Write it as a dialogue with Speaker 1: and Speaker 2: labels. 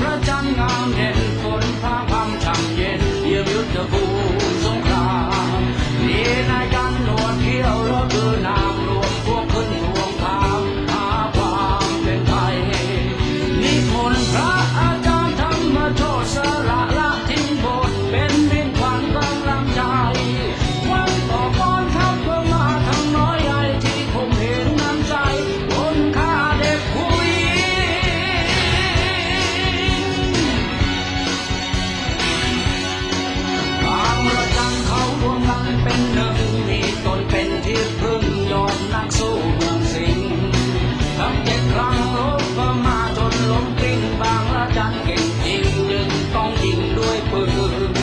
Speaker 1: พระจันทร์งามเด่นฝนพระความช่ำเย็นเยี่ยมยุทธภู children